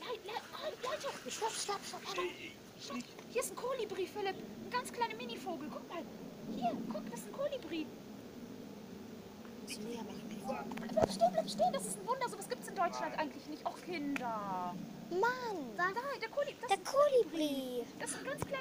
Leute, Le- Leute, stopp, stopp, stopp, stopp. Hier ist ein Kolibri, Philipp. Ein ganz kleiner Minivogel. Guck mal. Hier, guck, das ist ein Kolibri. Bleib stehen, bleib stehen. Das ist ein Wunder. So was gibt es in Deutschland eigentlich nicht. Och, Kinder. Mann, Da, der Kolibri. Das, der Kolibri. das ist ein ganz kleiner